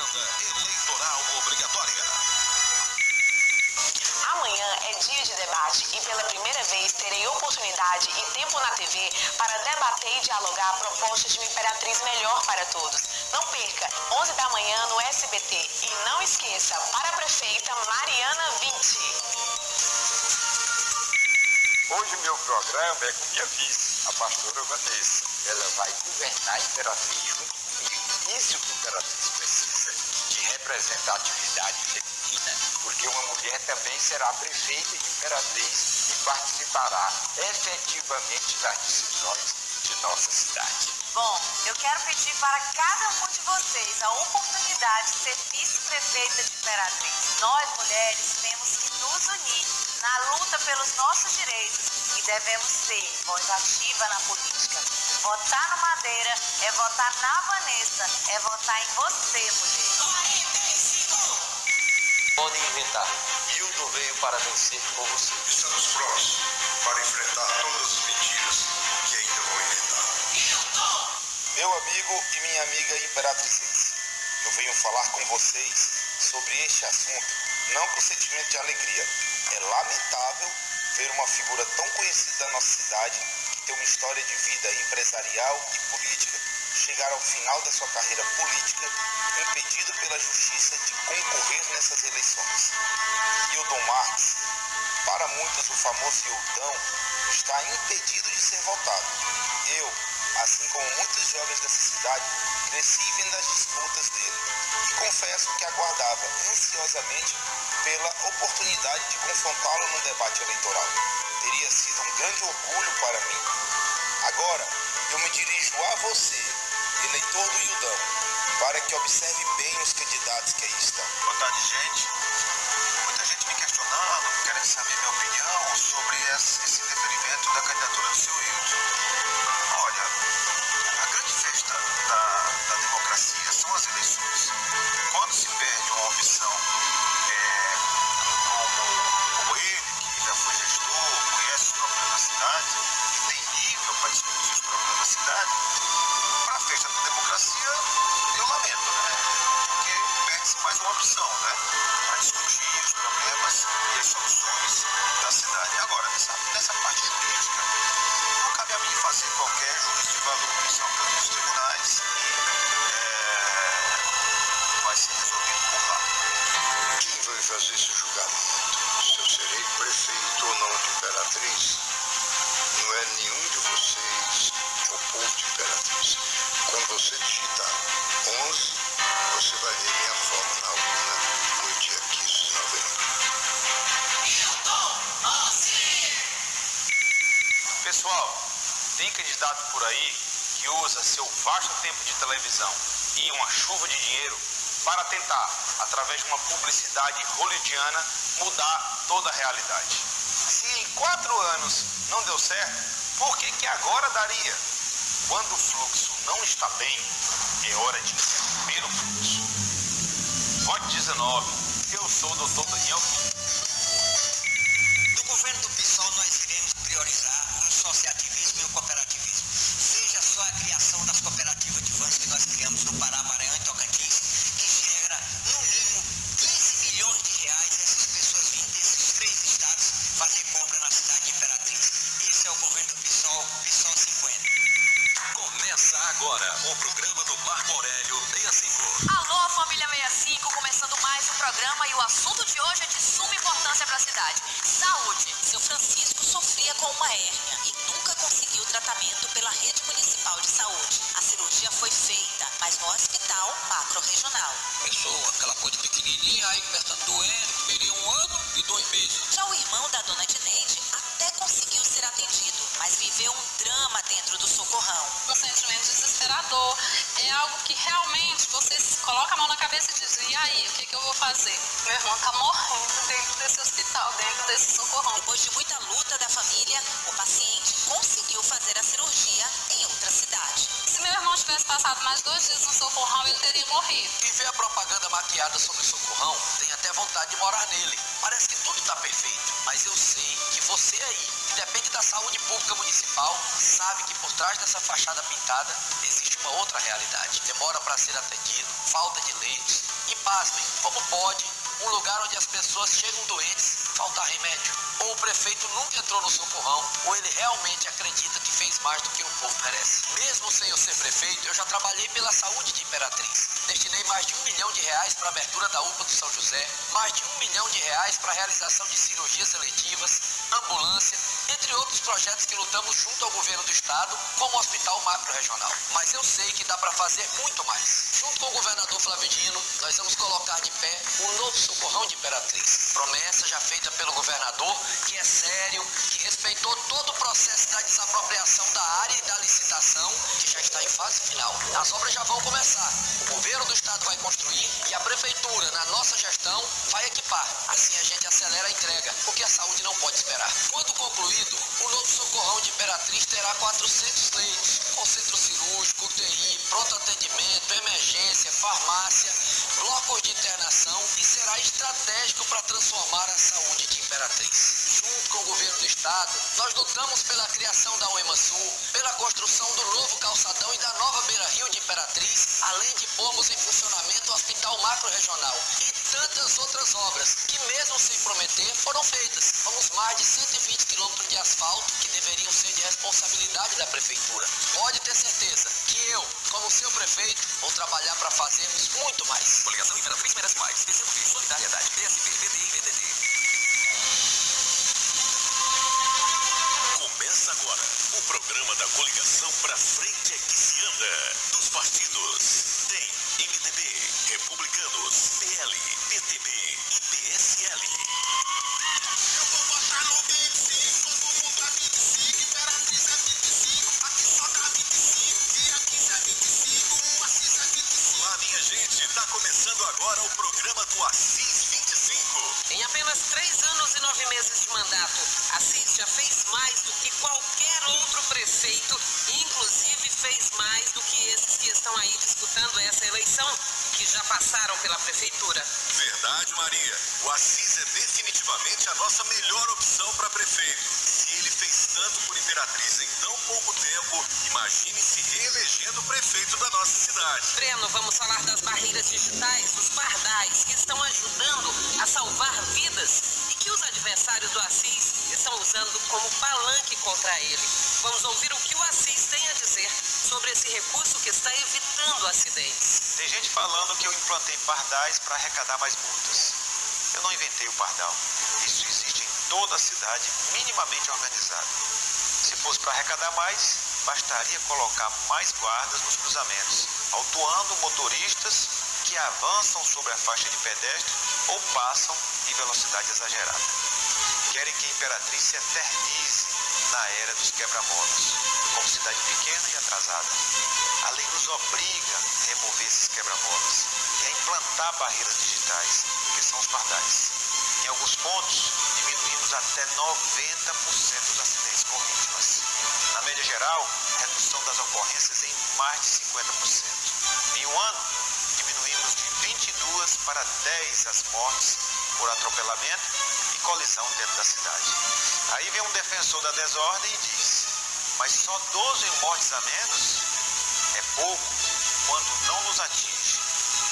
Propaganda eleitoral obrigatória. Amanhã é dia de debate e pela primeira vez terei oportunidade e tempo na TV para debater e dialogar propostas de uma imperatriz melhor para todos. Não perca, 11 da manhã no SBT. E não esqueça, para a prefeita Mariana 20. Hoje meu programa é com minha vice, a pastora Vanessa. Ela vai governar a Imperatriz junto comigo. Isso que Imperatriz representatividade feminina, porque uma mulher também será prefeita de Imperatriz e participará efetivamente das decisões de nossa cidade. Bom, eu quero pedir para cada um de vocês a oportunidade de ser vice-prefeita de Imperatriz. Nós, mulheres, temos que nos unir na luta pelos nossos direitos e devemos ser voz ativa na política. Votar no Madeira é votar na Vanessa, é votar em você, mulher. Podem inventar. Hildo veio para vencer com você. Estamos prontos para enfrentar todas as mentiras que ainda vão inventar. Meu amigo e minha amiga imperatrizense, eu venho falar com vocês sobre este assunto, não com sentimento de alegria. É lamentável ver uma figura tão conhecida da nossa cidade, que tem uma história de vida empresarial e política, chegar ao final da sua carreira política impedido pela justiça de concorrer nessas eleições. Hildon Marques, para muitos o famoso Hildão, está impedido de ser votado. Eu, assim como muitos jovens dessa cidade, cresci vendo as disputas dele e confesso que aguardava ansiosamente pela oportunidade de confrontá-lo no debate eleitoral. Teria sido um grande orgulho para mim. Agora, eu me dirijo a você, eleitor do Hildão, para que observe bem os candidatos que aí estão. Boa tarde, gente. Muita gente me questionando, querendo saber minha opinião sobre esse deferimento da candidatura do seu tem candidato por aí que usa seu vasto tempo de televisão e uma chuva de dinheiro para tentar, através de uma publicidade hollywoodiana, mudar toda a realidade. Se em quatro anos não deu certo, por que, que agora daria? Quando o fluxo não está bem, é hora de interromper o fluxo. Vote 19. Eu sou o doutor Daniel Pinto. Agora o programa do Marco Aurélio 65. Alô, família 65, começando mais um programa e o assunto de hoje é de suma importância para a cidade. Saúde. Seu Francisco sofria com uma hérnia e nunca conseguiu tratamento pela rede municipal de saúde. A cirurgia foi feita, mas no hospital macro-regional. Pessoa, aquela coisa pequenininha, aí começa doendo, teria um ano e dois meses. Já o irmão da dona Dineide até conseguiu ser atendido, mas viveu um drama dentro do socorrão. um sentimento desesperador. É algo que realmente você coloca a mão na cabeça e diz, e aí, o que, que eu vou fazer? Meu irmão tá morrendo dentro desse hospital, dentro desse socorrão. Depois de muita luta da família, o paciente conseguiu fazer a cirurgia em outra cidade. Se meu irmão tivesse passado mais dois dias no socorrão, ele teria morrido. Quem vê a propaganda maquiada sobre o socorrão tem até vontade de morar nele. Parece que tudo está perfeito, que depende da saúde pública municipal, sabe que por trás dessa fachada pintada existe uma outra realidade. Demora para ser atendido, falta de leitos, E pasmem, como pode um lugar onde as pessoas chegam doentes faltar remédio? Ou o prefeito nunca entrou no socorrão, ou ele realmente acredita que fez mais do que o povo merece. Mesmo sem eu ser prefeito, eu já trabalhei pela saúde de Imperatriz. Destinei mais de um milhão de reais para a abertura da UPA do São José, mais de um milhão de reais para a realização de cirurgias eletivas, ambulância, entre outros projetos que lutamos junto ao governo do estado, como o Hospital Macro Regional. Mas eu sei que dá para fazer muito mais. Junto com o governador Flavidino, nós vamos colocar de pé um novo socorrão de Imperatriz. Promessa já feita pelo governador, que é sério, que respeitou todo o processo da desapropriação da área e da licitação, que já está em fase final. As obras já vão começar. O governo do estado vai construir e a prefeitura, na nossa gestão, vai equipar. Assim a gente acelera a entrega, porque a saúde não pode esperar. Quando o novo socorrão de Imperatriz terá 400 leitos, com centro cirúrgico, UTI, pronto atendimento, emergência, farmácia, blocos de internação e será estratégico para transformar a saúde de Imperatriz. Junto com o governo do estado, nós lutamos pela criação da UEMA Sul, pela construção do novo calçadão e da nova Beira Rio de Imperatriz, além de pormos em funcionamento o Hospital Macro Regional e tantas outras obras que, mesmo sem prometer, foram feitas. Vamos mais de 120 quilômetros de asfalto que deveriam ser de responsabilidade da prefeitura. Pode ter certeza que eu, como seu prefeito, vou trabalhar para fazermos muito mais. Coligação Imperatriz merece mais. PCdoB, Solidariedade, PSB, PT e PDT. Começa agora o programa da coligação Pra Frente é que se anda. Dos partidos. Tem MDB, Republicanos, PL, apenas três anos e nove meses de mandato, Assis já fez mais do que qualquer outro prefeito, e inclusive fez mais do que esses que estão aí disputando essa eleição, que já passaram pela prefeitura. Verdade, Maria. O Assis é definitivamente a nossa melhor opção para prefeito. Se ele fez tanto por Imperatriz em pouco tempo, imagine se reelegendo prefeito da nossa cidade. Breno, vamos falar das barreiras digitais, dos pardais, que estão ajudando a salvar vidas e que os adversários do Assis estão usando como palanque contra ele. Vamos ouvir o que o Assis tem a dizer sobre esse recurso que está evitando acidentes. Tem gente falando que eu implantei pardais para arrecadar mais multas. Eu não inventei o pardal. Isso existe em toda a cidade, minimamente organizado. Se fosse para arrecadar mais, bastaria colocar mais guardas nos cruzamentos, autuando motoristas que avançam sobre a faixa de pedestre ou passam em velocidade exagerada. Querem que Imperatriz se eternize na era dos quebra-molas, como cidade pequena e atrasada. A lei nos obriga a remover esses quebra-molas e a implantar barreiras digitais, que são os pardais. Em alguns pontos, diminuímos até 90% geral, redução das ocorrências em mais de 50%. Em um ano, diminuímos de 22 para 10 as mortes por atropelamento e colisão dentro da cidade. Aí vem um defensor da desordem e diz: mas só 12 mortes a menos é pouco quando não nos atinge.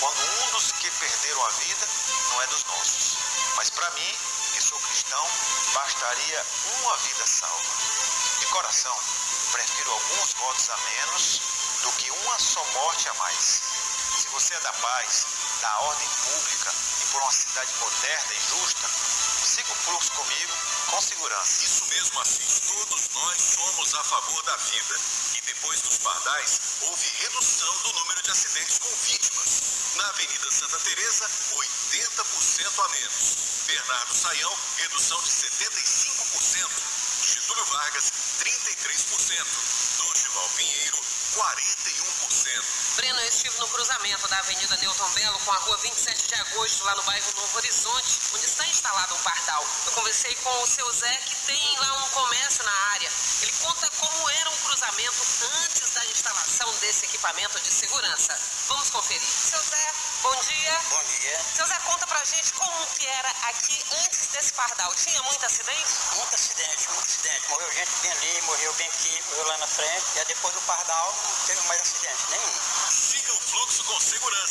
Quando um dos que perderam a vida não é dos nossos. Mas para mim, que sou cristão, bastaria uma vida salva. De coração, prefiro alguns votos a menos do que uma só morte a mais. Se você é da paz, da ordem pública e por uma cidade moderna e justa, siga o fluxo comigo com segurança. Isso mesmo, Assis. Todos nós somos a favor da vida. E depois dos pardais, houve redução do número de acidentes com vítimas. Na Avenida Santa Teresa, 80% a menos. Bernardo Saião, redução de 75%. Getúlio Vargas, 33%. Pinheiro, 41%. Breno, eu estive no cruzamento da Avenida Newton Belo com a rua 27 de agosto, lá no bairro Novo Horizonte, onde está instalado um pardal. Eu conversei com o seu Zé, que tem lá um comércio na área. Ele conta como era o cruzamento antes da instalação desse equipamento de segurança. Vamos conferir. Seu Zé, dia. Bom dia. Seu Zé, conta pra gente como que era aqui antes desse pardal. Tinha muito acidente? Muito acidente, muito acidente. Morreu gente bem ali, morreu bem aqui, morreu lá na frente. E aí depois do pardal não teve mais acidente, nenhum. Siga o fluxo com segurança.